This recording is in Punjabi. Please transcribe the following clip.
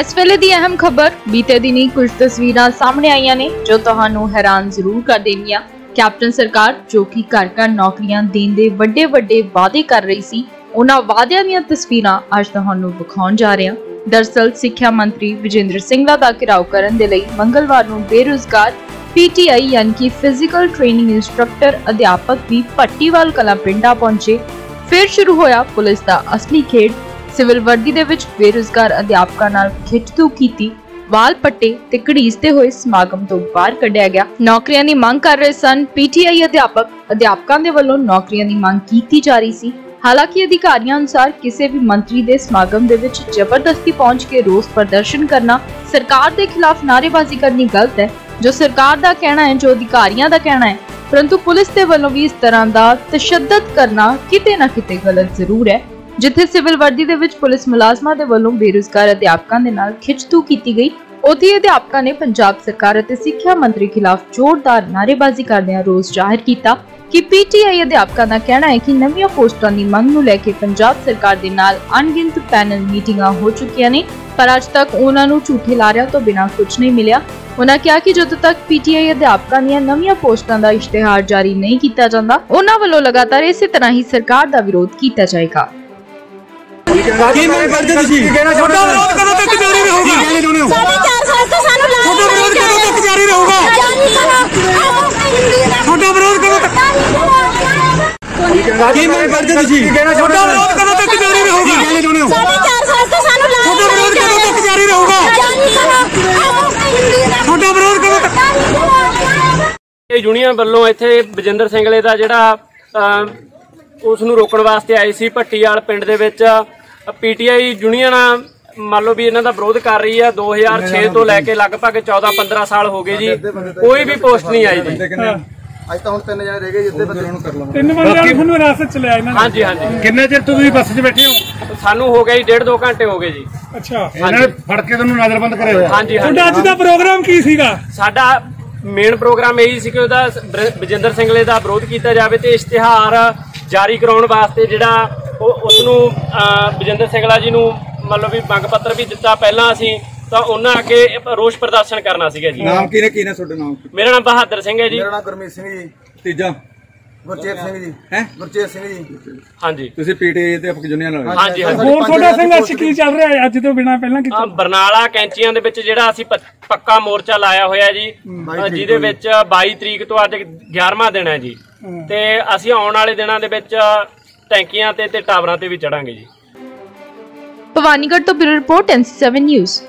ਇਸ ਵੇਲੇ ਦੀ ਅਹਿਮ ਖਬਰ, ਬੀਤੇ ਦਿਨੀ ਕੁਝ ਤਸਵੀਰਾਂ ਸਾਹਮਣੇ ਆਈਆਂ ਨੇ, ਜੋ ਤੁਹਾਨੂੰ ਹੈਰਾਨ ਜ਼ਰੂਰ ਕਰ ਦੇਣਗੀਆਂ। ਕੈਪਟਨ ਸਰਕਾਰ, ਜੋ ਕਿ ਘਰ ਘਰ ਨੌਕਰੀਆਂ ਦੇਣ ਦੇ ਵੱਡੇ ਵੱਡੇ ਵਾਅਦੇ ਕਰ ਰਹੀ ਸੀ, ਉਹਨਾਂ ਵਾਅਦਿਆਂ ਦੀਆਂ ਤਸਵੀਰਾਂ ਅੱਜ ਤੁਹਾਨੂੰ ਵਿਖਾਉਣ ਜਾ ਰਹੇ ਹਾਂ। ਦਰਸਲ, ਸਿੱਖਿਆ ਮੰਤਰੀ ਵਿਜੇਂਦਰ ਸਿੰਘਲਾ ਦਾ ਘਿਰਾਓ ਕਰਨ ਦੇ ਲਈ ਮੰਗਲਵਾਰ ਨੂੰ ਬੇਰੁਜ਼ਗਾਰ ਪੀਟੀਆਈ ਯਾਨੀ ਕਿ ਫਿਜ਼ੀਕਲ ਟ੍ਰੇਨਿੰਗ ਇੰਸਟ੍ਰਕਟਰ ਅਧਿਆਪਕ ਵੀ ਪੱਟੀਵਾਲ ਕਲਾਂ ਪਿੰਡਾਂ ਪਹੁੰਚੇ। ਫਿਰ ਸ਼ੁਰੂ ਹੋਇਆ ਪੁਲਿਸ ਦਾ ਅਸਲੀ ਖੇਡ ਸਿਵਲ ਵਰਦੀ ਦੇ ਵਿੱਚ ਬੇਰੁਜ਼ਗਾਰ ਅਧਿਆਪਕਾਂ ਨਾਲ ਖਿੱਚਤੂ ਕੀਤੀ, ਵਾਲ ਪੱਟੇ ਤੇ ਘੜੀਸਦੇ ਹੋਏ ਸਮਾਗਮ ਤੋਂ ਬਾਹਰ ਕੱਢਿਆ ਗਿਆ। ਨੌਕਰੀਆਂ ਦੀ ਮੰਗ ਕਰ ਰਹੇ ਸਨ। ਪੀਟੀਆਈ ਅਧਿਆਪਕ ਅਧਿਆਪਕਾਂ ਦੇ ਵੱਲੋਂ ਨੌਕਰੀਆਂ ਦੀ ਮੰਗ ਕੀਤੀ ਜਾ ਰਹੀ ਸੀ। ਹਾਲਾਂਕਿ ਅਧਿਕਾਰੀਆਂ ਅਨੁਸਾਰ ਕਿਸੇ ਵੀ ਮੰਤਰੀ ਦੇ ਸਮਾਗਮ ਦੇ ਵਿੱਚ ਜ਼ਬਰਦਸਤੀ ਪਹੁੰਚ ਕੇ ਰੋਸ ਪ੍ਰਦਰਸ਼ਨ ਕਰਨਾ ਸਰਕਾਰ ਦੇ ਖਿਲਾਫ ਨਾਅਰੇਬਾਜ਼ੀ ਕਰਨੀ ਗਲਤ ਹੈ। ਜੋ ਸਰਕਾਰ ਦਾ ਕਹਿਣਾ ਹੈ, ਜੋ ਅਧਿਕਾਰੀਆਂ ਦਾ ਕਹਿਣਾ ਹੈ, ਪਰੰਤੂ ਪੁਲਿਸ ਦੇ ਵੱਲੋਂ ਵੀ ਇਸ ਤਰ੍ਹਾਂ ਦਾ ਤਸ਼ੱਦਦ ਕਰਨਾ ਕਿਤੇ ਨਾ ਕਿਤੇ ਗਲਤ ਜ਼ਰੂਰ ਹੈ। ਜਿੱਥੇ ਸਿਵਲ ਵਰਦੀ ਦੇ ਵਿੱਚ ਪੁਲਿਸ ਮੁਲਾਜ਼ਮਾਂ ਦੇ ਵੱਲੋਂ ਬੇਰੁਜ਼ਗਾਰ ਅਧਿਆਪਕਾਂ ਦੇ ਨਾਲ ਖਿੱਚਤੂ ਕੀਤੀ ਗਈ, ਉੱਥੇ ਅਧਿਆਪਕਾਂ ਨੇ ਪੰਜਾਬ ਸਰਕਾਰ ਅਤੇ ਸਿੱਖਿਆ ਮੰਤਰੀ ਖਿਲਾਫ ਜ਼ੋਰਦਾਰ ਨਾਅਰੇਬਾਜ਼ੀ ਕਰਦਿਆਂ ਰੋਸ ਜ਼ਾਹਿਰ ਕੀਤਾ ਕਿ ਪੀਟੀਆਈ ਅਧਿਆਪਕਾਂ ਦਾ ਕਹਿਣਾ ਹੈ ਕਿ ਨਵੀਆਂ ਪੋਸਟਾਂ ਦੀ ਮੰਗ ਨੂੰ ਲੈ ਕੇ ਪੰਜਾਬ ਸਰਕਾਰ ਦੇ ਨਾਲ ਅਣਗਿਣਤ ਪੈਨਲ ਮੀਟਿੰਗਾਂ ਹੋ ਚੁੱਕੀਆਂ ਨੇ, ਪਰ ਅੱਜ ਤੱਕ ਉਹਨਾਂ ਨੂੰ ਝੂਠੇ ਲਾਰਿਆਂ ਤੋਂ ਬਿਨਾਂ ਕੁਝ ਨਹੀਂ ਮਿਲਿਆ। ਉਹਨਾਂ ਕਿਹਾ ਕਿ ਜਦੋਂ ਤੱਕ ਪੀਟੀਆਈ ਅਧਿਆਪਕਾਂ ਦੀਆਂ ਨਵੀਆਂ ਪੋਸਟਾਂ ਦਾ ਇਸ਼ਤਿਹਾਰ ਜਾਰੀ ਨਹੀਂ ਕੀਤਾ ਜਾਂਦਾ, ਉਹਨਾਂ ਵੱਲੋਂ ਲਗਾਤਾਰ ਇਸੇ ਤਰ੍ਹਾਂ ਹੀ ਸਰਕਾਰ ਦਾ ਵਿਰੋਧ ਕੀਤਾ ਜਾਏਗਾ। ਕੀ ਮੰਗ ਕਰਦੇ ਤੁਸੀਂ? ਤੁਹਾਡਾ ਵਿਰੋਧ ਕਦੋਂ ਤੱਕ ਜਾਰੀ ਰਹੂਗਾ? ਕਹਿਣਾ ਚਾਹੁੰਦੇ ਹੋ ਸਾਢੇ ਚਾਰ ਸਾਲ ਤੋਂ ਸਾਨੂੰ ਲਾ ਤੁਹਾਡਾ ਵਿਰੋਧ ਕਦੋਂ ਤੱਕ ਜਾਰੀ ਰਹੂਗਾ? ਤੁਹਾਡਾ ਵਿਰੋਧ ਕਦੋਂ ਤੱਕ ਕੀ ਮੰਗ ਕਰਦੇ ਤੁਸੀਂ? ਤੁਹਾਡਾ ਵਿਰੋਧ ਕਦੋਂ ਤੱਕ ਜਾਰੀ ਰਹੂਗਾ? ਕਹਿਣਾ ਚਾਹੁੰਦੇ ਹੋ? ਸਾਢੇ ਚਾਰ ਸਾਲ ਤੋਂ ਸਾਨੂੰ ਲਾ ਤੁਹਾਡਾ ਵਿਰੋਧ ਕਦੋਂ ਤੱਕ ਜਾਰੀ ਰਹੂਗਾ? ਤੁਹਾਡਾ ਵਿਰੋਧ ਕਦੋਂ ਤੱਕ ਇਹ ਯੂਨੀਅਨ ਵੱਲੋਂ ਇੱਥੇ ਬਜਿੰਦਰ ਸਿੰਘਲੇ ਦਾ ਜਿਹੜਾ ਉਸ ਨੂੰ ਰੋਕਣ ਵਾਸਤੇ ਆਏ ਸੀ ਭੱਟੀਵਾਲ ਪਿੰਡ ਦੇ ਵਿੱਚ। ਪੀਟੀਆਈ ਯੂਨੀਅਨ ਮੰਨ ਲਓ ਵੀ ਇਹਨਾਂ ਦਾ ਵਿਰੋਧ ਕਰ ਰਹੀ ਹੈ 2006 ਤੋਂ ਲੈ ਕੇ ਲਗਭਗ 14-15 ਸਾਲ ਹੋ ਗਏ ਜੀ ਕੋਈ ਵੀ ਪੋਸਟ ਨਹੀਂ ਆਈ ਜੀ। ਅੱਜ ਤਾਂ ਹੁਣ ਤਿੰਨ ਜਣੇ ਰਹਿ ਗਏ ਜਿੱਦੇ ਬੰਦੇ ਨੂੰ ਕਰ ਲਵਾਂ ਤਿੰਨ ਬੰਦਿਆਂ ਨੂੰ ਤੁਹਾਨੂੰ ਵਿਰਾਸਤ ਚ ਲਿਆ ਇਹਨਾਂ ਨੇ। ਹਾਂਜੀ ਹਾਂਜੀ। ਕਿੰਨੇ ਚਿਰ ਤੋਂ ਤੁਸੀਂ ਬੱਸ 'ਚ ਬੈਠੇ ਹੋ? ਸਾਨੂੰ ਹੋ ਗਿਆ ਜੀ ਡੇਢ ਦੋ ਘੰਟੇ ਹੋ ਗਏ ਜੀ। ਅੱਛਾ। ਇਹਨਾਂ ਨੇ ਫੜ ਕੇ ਤੁਹਾਨੂੰ ਨਜ਼ਰਬੰਦ ਕਰੇ ਹੋਇਆ? ਹਾਂਜੀ ਹਾਂਜੀ। ਤੁਹਾਡਾ ਅੱਜ ਦਾ ਪ੍ਰੋਗਰਾਮ ਕੀ ਸੀਗਾ? ਸਾਡਾ ਮੇਨ ਪ੍ਰੋਗਰਾਮ ਇਹੀ ਸੀ ਕਿ ਉਹਦਾ ਬਜਿੰਦਰ ਸਿੰਘਲੇ ਦਾ ਵਿਰੋਧ ਕੀਤਾ ਜਾਵੇ ਤੇ ਇਸ਼ਤਿਹਾਰ ਜਾਰੀ ਕਰਾਉਣ ਵਾਸਤੇ ਜਿਹੜਾ ਉਹ ਉਸ ਨੂੰ ਬਜਿੰਦਰ ਸਿੰਘਲਾ ਜੀ ਨੂੰ ਮੰਨ ਲਓ ਵੀ ਮੰਗ ਪੱਤਰ ਵੀ ਦਿੱਤਾ ਪਹਿਲਾਂ ਅਸੀਂ ਤਾਂ ਉਹਨਾਂ ਅੱਗੇ ਰੋਸ ਪ੍ਰਦਰਸ਼ਨ ਕਰਨਾ ਸੀਗਾ ਜੀ। ਨਾਮ ਕੀ ਨੇ ਕੀ ਨੇ ਤੁਹਾਡੇ ਨਾਮ? ਮੇਰਾ ਨਾਮ ਬਹਾਦਰ ਸਿੰਘ ਹੈ ਜੀ। ਮੇਰਾ ਨਾਮ ਗੁਰਮੀਤ ਸਿੰਘ ਜੀ। ਤੀਜਾ? ਗੁਰਚੇਤ ਸਿੰਘ ਜੀ। ਹੈ? ਗੁਰਚੇਤ ਸਿੰਘ ਜੀ। ਹਾਂਜੀ। ਤੁਸੀਂ ਪੀਟੀ ਤੇ ਅਪਕ ਜੁਨੀਅਰ ਨਾਲ? ਹਾਂਜੀ ਹਾਂਜੀ। ਹੋਰ ਤੁਹਾਡਾ ਸੰਘਰਸ਼ ਕੀ ਚੱਲ ਰਿਹਾ ਹੈ? ਅੱਜ ਤੋਂ ਬਿਨਾ ਪਹਿਲਾਂ ਕੀ ਆਹ ਬਰਨਾਲਾ ਕੈਂਚੀਆਂ ਦੇ ਵਿੱਚ ਜਿਹੜਾ ਅਸੀਂ ਪੱਕਾ ਮੋਰਚਾ ਲਾਇਆ ਹੋਇਆ ਜੀ ਜਿਹਦੇ ਵਿੱਚ 22 ਤਰੀਕ ਤੋਂ ਅੱਜ 11ਵਾਂ ਦਿਨ ਹੈ ਜੀ। ਤੇ ਅਸੀਂ ਆਉਣ ਵਾਲੇ ਦਿਨਾਂ ਦੇ ਵਿੱਚ ਟੈਂਕੀਆਂ ਤੇ ਤੇ ਟਾਵਰਾਂ ਤੇ ਵੀ ਚੜਾਂਗੇ ਜੀ। ਭਵਾਨੀਗੜ੍ਹ ਤੋਂ ਬਿਊਰੋ ਰਿਪੋਰਟ ਐਨਸੀ7 ਨਿਊਜ਼